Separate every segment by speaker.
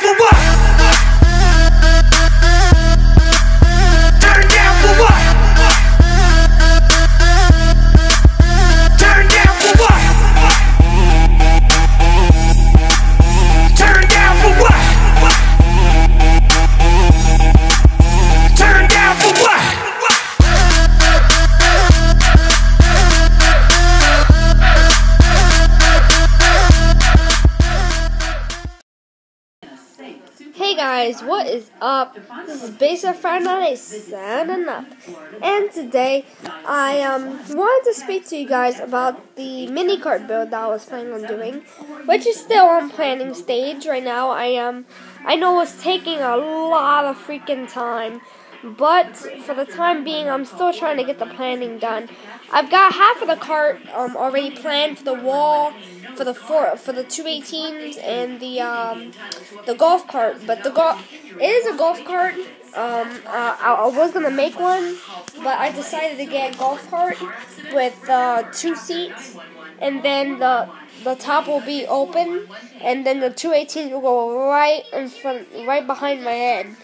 Speaker 1: for what?
Speaker 2: Guys, what is up? This is Basic Friday signing up, and today I um wanted to speak to you guys about the mini cart build that I was planning on doing, which is still on planning stage right now. I um I know it's taking a lot of freaking time, but for the time being, I'm still trying to get the planning done. I've got half of the cart um already planned for the wall, for the four, for the 218s and the um the golf cart, but the golf it is a golf cart. Um, uh, I, I was gonna make one, but I decided to get a golf cart with uh, two seats, and then the the top will be open, and then the 218s will go right in front, right behind my head.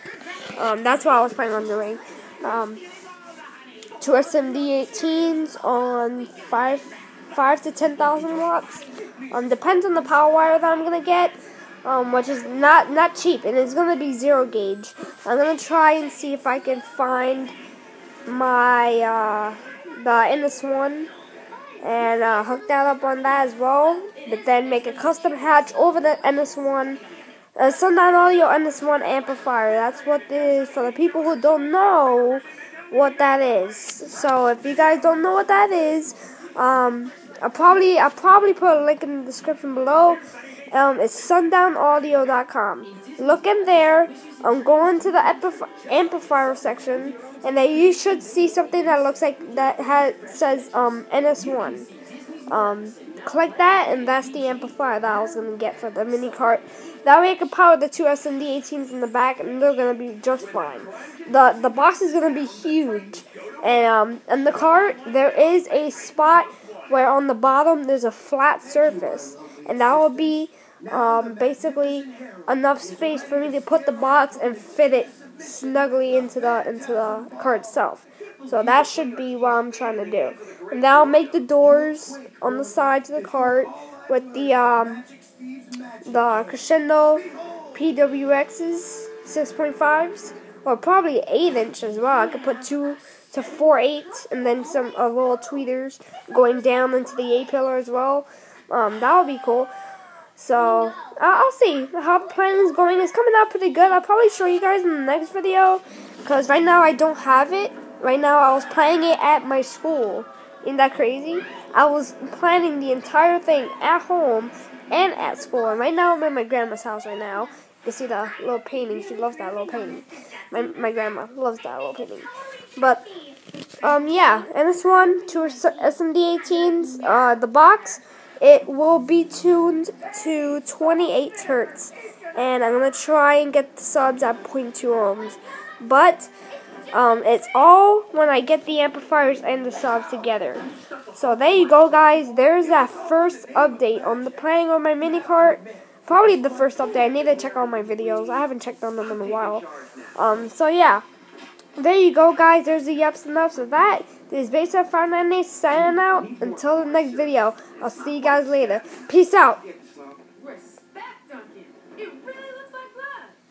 Speaker 2: Um, that's what I was planning on doing. Um, two SMD 18s on five five to ten thousand watts. Um, depends on the power wire that I'm gonna get, um, which is not not cheap, and it's gonna be zero gauge. I'm gonna try and see if I can find my uh, the NS one and uh, hook that up on that as well. But then make a custom hatch over the NS one. Uh, Sundown Audio NS1 amplifier. That's what it is for the people who don't know what that is. So if you guys don't know what that is, um, I'll probably I'll probably put a link in the description below. Um, it's sundownaudio.com. Look in there. I'm going to the amplif- amplifier section, and then you should see something that looks like that has says um, NS1. Um, click that, and that's the amplifier that I was gonna get for the mini cart. That way, I can power the two SMD 18s in the back, and they're gonna be just fine. the The box is gonna be huge, and um, in the cart there is a spot where on the bottom there's a flat surface, and that will be um, basically enough space for me to put the box and fit it snugly into the into the cart itself. So that should be what I'm trying to do. And I'll make the doors on the sides of the cart with the um, the Crescendo PWXs 6.5s or probably 8 inch as well. I could put two to four eights and then some uh, little tweeters going down into the A pillar as well. Um, that would be cool. So I'll see how the plan is going. It's coming out pretty good. I'll probably show you guys in the next video because right now I don't have it. Right now I was playing it at my school. Isn't that crazy? I was planning the entire thing at home and at school. And right now I'm at my grandma's house right now. You see the little painting. She loves that little painting. My my grandma loves that little painting. But um yeah, and this one two SMD 18s. Uh, the box it will be tuned to 28 hertz, and I'm gonna try and get the subs at 0.2 ohms. But um, it's all when I get the amplifiers and the subs together. So there you go, guys. There's that first update on the planning on my mini cart. Probably the first update. I need to check all my videos. I haven't checked on them in a while. Um, so yeah. There you go, guys. There's the ups and ups of that. This is Basic Friday signing out. Until the next video, I'll see you guys later. Peace out.